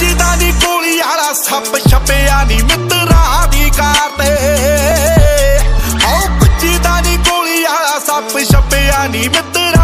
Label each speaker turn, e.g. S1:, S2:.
S1: ਵੱਜਦਾ ਨੀ ਗੋਲੀ ਵਾਲਾ ਸੱਪ ਛਪਿਆ ਨੀ ਮਿੱਤਰਾਂ ਦੀ ਕਾਰ ਤੇ। ਓ ਵੱਜਦਾ ਨੀ ਗੋਲੀ ਵਾਲਾ ਸੱਪ ਛਪਿਆ ਨੀ ਮਿੱਤਰਾਂ